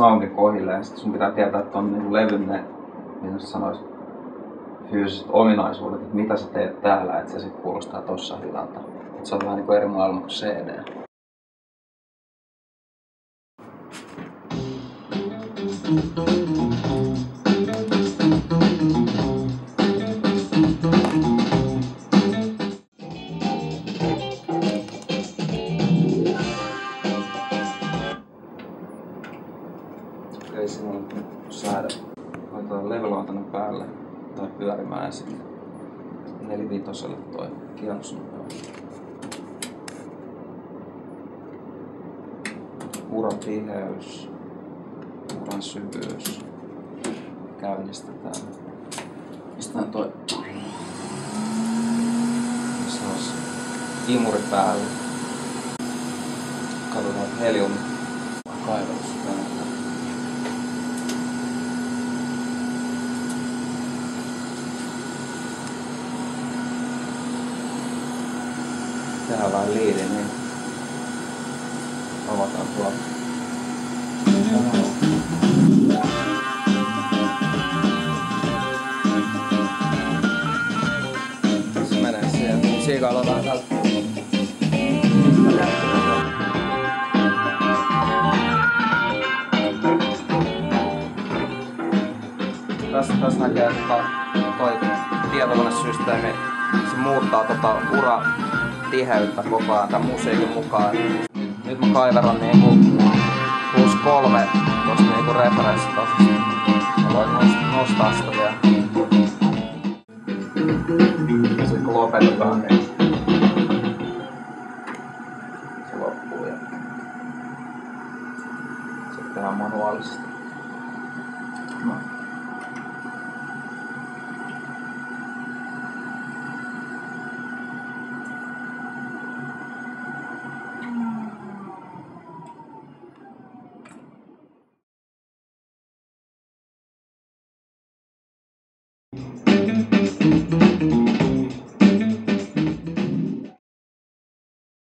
soundi kohille ja sitten sun pitää tietää, että on niinku levyn ne, miten sanois, fyysiset ominaisuudet, että mitä sä teet täällä, että se sitten kuulostaa tossa hyvältä. Et se on vähän niinku eri maailma kuin CD. Ei siinä ole säädä. Laitetaan leveloitana päälle tai pyörimään ja nelivitoselle toi kierrosnopeus. Uran tiheys, uran syvyys. Käynnistetään. Pistetään toi se olisi imuri päälle. Katsotaan helium kaivannus päälle. Tehdään vähän liidi, niin avataan tuo. Se menee siihen. Siikaillaan täältä. Tässä, tässä näkee, että toi tietokonesysteemi se muuttaa tota ura tiheyttä koko ajan tämän musiikin mukaan. Nyt mä kaiveran niinku plus kolme tosta niinku referenssitasosta. Mä voin nost- nostaa sitä vielä. Ja kun lopetetaan, niin se loppuu ja sitten tehdään manuaalisesti. No. you